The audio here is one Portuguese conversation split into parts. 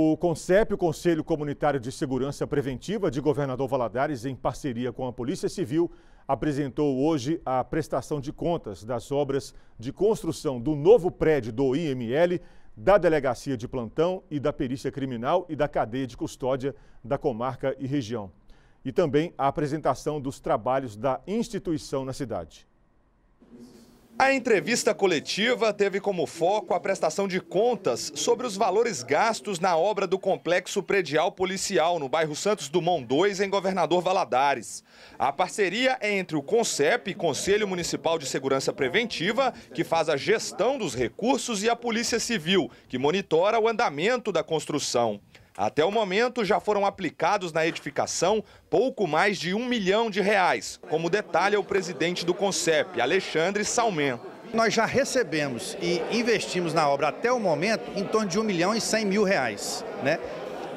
O CONCEP, o Conselho Comunitário de Segurança Preventiva de Governador Valadares, em parceria com a Polícia Civil, apresentou hoje a prestação de contas das obras de construção do novo prédio do IML, da Delegacia de Plantão e da Perícia Criminal e da Cadeia de Custódia da comarca e região. E também a apresentação dos trabalhos da instituição na cidade. A entrevista coletiva teve como foco a prestação de contas sobre os valores gastos na obra do complexo predial policial no bairro Santos Dumont 2, em Governador Valadares. A parceria é entre o CONCEP, Conselho Municipal de Segurança Preventiva, que faz a gestão dos recursos, e a Polícia Civil, que monitora o andamento da construção. Até o momento, já foram aplicados na edificação pouco mais de um milhão de reais, como detalha o presidente do CONCEP, Alexandre Salmen. Nós já recebemos e investimos na obra até o momento em torno de um milhão e cem mil reais. Né?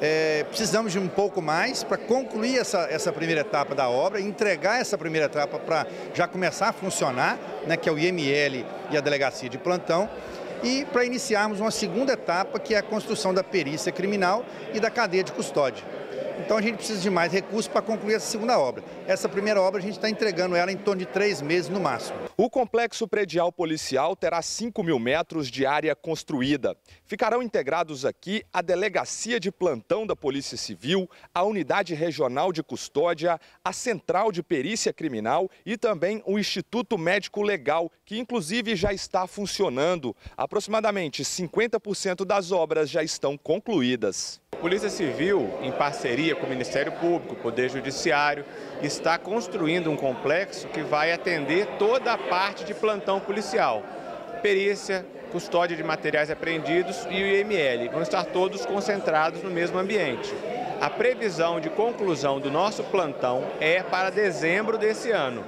É, precisamos de um pouco mais para concluir essa, essa primeira etapa da obra, entregar essa primeira etapa para já começar a funcionar, né, que é o IML e a delegacia de plantão e para iniciarmos uma segunda etapa, que é a construção da perícia criminal e da cadeia de custódia. Então a gente precisa de mais recursos para concluir essa segunda obra. Essa primeira obra a gente está entregando ela em torno de três meses no máximo. O complexo predial policial terá 5 mil metros de área construída. Ficarão integrados aqui a Delegacia de Plantão da Polícia Civil, a Unidade Regional de Custódia, a Central de Perícia Criminal e também o Instituto Médico Legal, que inclusive já está funcionando. Aproximadamente 50% das obras já estão concluídas. A Polícia Civil, em parceria com o Ministério Público, o Poder Judiciário, está construindo um complexo que vai atender toda a parte de plantão policial. Perícia, custódia de materiais apreendidos e o IML. Vão estar todos concentrados no mesmo ambiente. A previsão de conclusão do nosso plantão é para dezembro desse ano.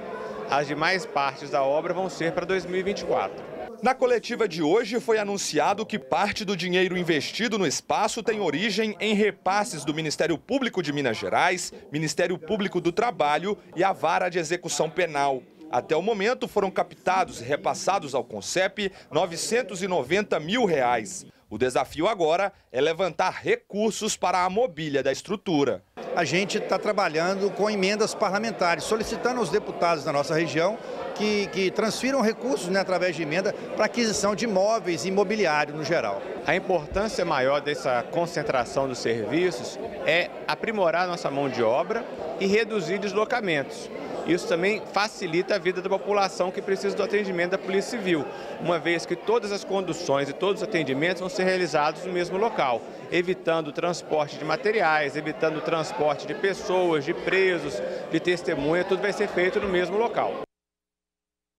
As demais partes da obra vão ser para 2024. Na coletiva de hoje foi anunciado que parte do dinheiro investido no espaço tem origem em repasses do Ministério Público de Minas Gerais, Ministério Público do Trabalho e a Vara de Execução Penal. Até o momento foram captados e repassados ao CONCEP 990 mil reais. O desafio agora é levantar recursos para a mobília da estrutura. A gente está trabalhando com emendas parlamentares, solicitando aos deputados da nossa região que, que transfiram recursos né, através de emenda para aquisição de imóveis e imobiliário no geral. A importância maior dessa concentração dos serviços é aprimorar nossa mão de obra e reduzir deslocamentos. Isso também facilita a vida da população que precisa do atendimento da Polícia Civil, uma vez que todas as conduções e todos os atendimentos vão ser realizados no mesmo local, evitando o transporte de materiais, evitando o transporte de pessoas, de presos, de testemunha, tudo vai ser feito no mesmo local.